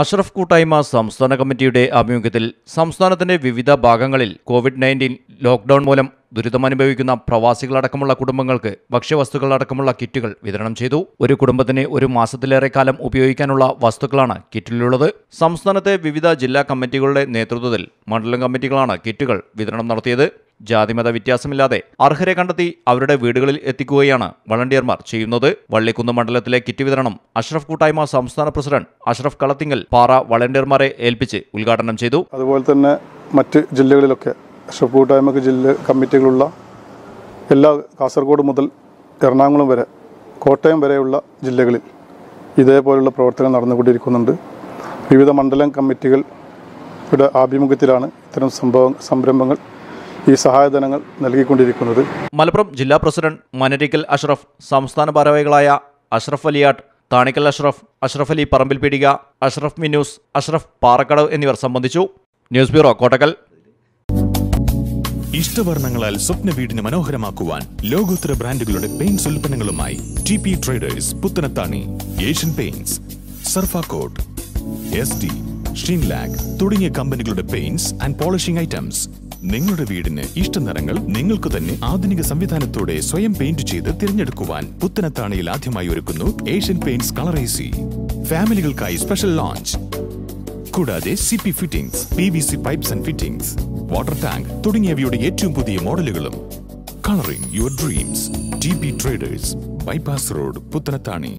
അഷ്റഫ് കൂട്ടായ്മ സംസ്ഥാന കമ്മിറ്റിയുടെ ആഭിമുഖ്യത്തിൽ സംസ്ഥാനത്തിന്റെ വിവിധ ഭാഗങ്ങളിൽ കോവിഡ് നയന്റീൻ ലോക്ക്ഡൌൺ മൂലം ദുരിതമനുഭവിക്കുന്ന പ്രവാസികളടക്കമുള്ള കുടുംബങ്ങൾക്ക് ഭക്ഷ്യവസ്തുക്കൾ അടക്കമുള്ള കിറ്റുകൾ വിതരണം ചെയ്തു. ഒരു കുടുംബത്തിന് ഒരു മാസത്തിലേറെ കാലം ഉപയോഗിക്കാനുള്ള വസ്തുക്കളാണ് കിറ്റിലുള്ളത്. സംസ്ഥാനത്തെ വിവിധ ജില്ലാ കമ്മിറ്റികളുടെ നേതൃത്വത്തിൽ മണ്ഡലം കമ്മിറ്റികളാണ് കിറ്റുകൾ വിതരണം നടത്തിയത്. ജാതിമത വ്യത്യാസമില്ലാതെ അർഹരെ കണ്ടെത്തി അവരുടെ വീടുകളിൽ എത്തിക്കുകയാണ് വളണ്ടിയർമാർ ചെയ്യുന്നത്. വള്ളിക്കുന്ന് മണ്ഡലത്തിലെ കിറ്റ് വിതരണം അഷ്റഫ് കൂട്ടായ്മ സംസ്ഥാന പ്രസിഡന്റ് അഷ്റഫ് കളത്തിങ്കൽ പാറ വളണ്ടിയർമാരെ ഏൽപ്പിച്ച് ഉദ്ഘാടനം ചെയ്തു. അതുപോലെ തന്നെ മറ്റ് ജില്ലകളിലൊക്കെ അഷ്റഫ് കൂട്ടായ്മക്ക് ജില്ല കമ്മിറ്റികളുള്ള എല്ലാ കാസർഗോഡ് മുതൽ എറണാകുളം വരെ കോട്ടയം വരെയുള്ള ജില്ലകളിൽ ഇതേപോലുള്ള പ്രവർത്തനം നടന്നുകൊണ്ടിരിക്കുന്നുണ്ട്. വിവിധ മണ്ഡലം കമ്മിറ്റികൾ കമ്മിറ്റികളുടെ ആഭിമുഖ്യത്തിലാണ് ഇത്തരം സംഭവ സംരംഭങ്ങൾ ഈ സഹായധനങ്ങൾ നൽകിക്കൊണ്ടിരിക്കുന്നത്. മലപ്പുറം ജില്ലാ പ്രസിഡന്റ് മനരിക്കൽ അഷ്റഫ് സംസ്ഥാന ഭാരവാഹികളായ അഷ്റഫ് അലിയാട്ട് താണിക്കൽ അഷ്റഫ് അഷ്റഫ് അലി പറമ്പിൽ പീടിക അഷ്റഫ് മിന്യൂസ് അഷ്റഫ് പാറക്കടവ് എന്നിവർ സംബന്ധിച്ചു. News bureau Kottakkal. ഇഷ്ടവർണങ്ങളാൽ സ്വപ്ന വീടിന് മനോഹരമാക്കുവാൻ ലോകോത്തര ബ്രാൻഡുകളുടെ paints ഉൽപ്പന്നങ്ങളുമായി T P traders Puthanathani Asian paints Surfacoat S D Sheenlac തുടങ്ങിയ കമ്പനികളുടെ പെയിന്റ്സ് ആൻഡ് പോളിഷിംഗ് ഐറ്റംസ്. നിങ്ങളുടെ വീടിന് ഇഷ്ട നിറങ്ങൾ നിങ്ങൾക്ക് തന്നെ ആധുനിക സംവിധാനത്തോടെ സ്വയം പെയിന്റ് ചെയ്ത് തിരഞ്ഞെടുക്കുവാൻ പുത്തനത്താണിയിൽ ആദ്യമായി ഒരുക്കുന്നു ഏഷ്യൻ പെയിന്റ്സ് കളറേസി ഫാമിലികൾക്കായി സ്പെഷ്യൽ ലോഞ്ച്. കൂടാതെ C P fittings P V C pipes and fittings water tank തുടങ്ങിയവയുടെ ഏറ്റവും പുതിയ മോഡലുകളും. Colouring your dreams T P traders bypass road Puthanathani.